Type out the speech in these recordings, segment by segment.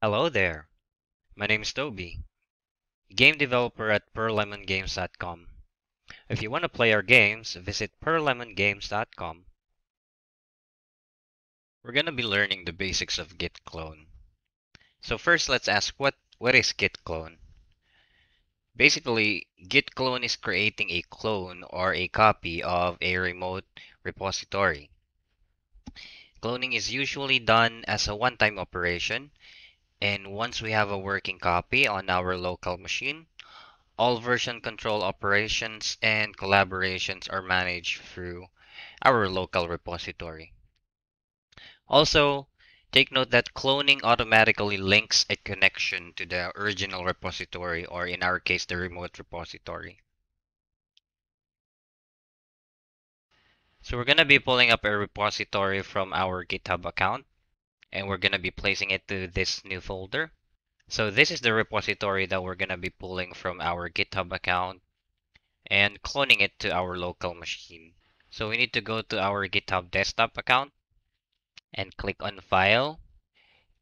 Hello there. My name is Toby, game developer at pearllemongames.com. If you want to play our games, visit pearllemongames.com. We're going to be learning the basics of git clone. So first, let's ask what what is git clone? Basically, git clone is creating a clone or a copy of a remote repository. Cloning is usually done as a one-time operation and once we have a working copy on our local machine, all version control operations and collaborations are managed through our local repository. Also, take note that cloning automatically links a connection to the original repository, or in our case, the remote repository. So we're going to be pulling up a repository from our GitHub account and we're going to be placing it to this new folder. So this is the repository that we're going to be pulling from our GitHub account and cloning it to our local machine. So we need to go to our GitHub desktop account and click on File,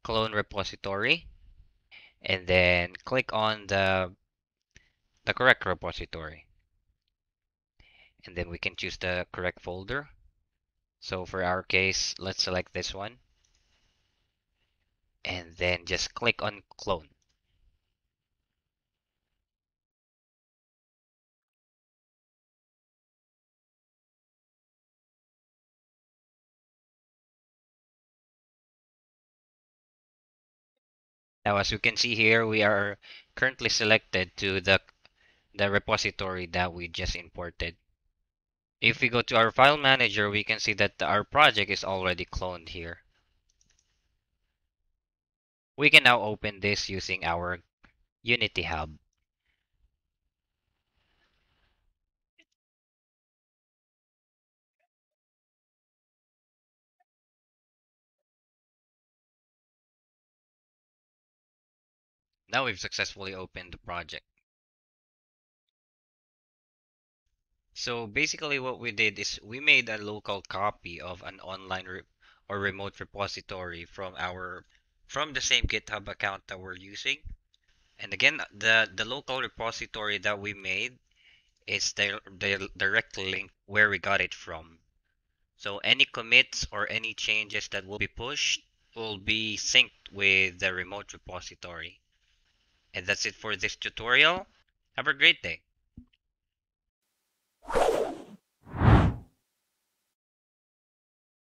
Clone Repository, and then click on the, the correct repository. And then we can choose the correct folder. So for our case, let's select this one and then just click on clone. Now, as you can see here, we are currently selected to the, the repository that we just imported. If we go to our file manager, we can see that our project is already cloned here. We can now open this using our Unity Hub. Now we've successfully opened the project. So basically what we did is we made a local copy of an online re or remote repository from our from the same GitHub account that we're using. And again, the, the local repository that we made is the, the direct link where we got it from. So any commits or any changes that will be pushed will be synced with the remote repository. And that's it for this tutorial. Have a great day.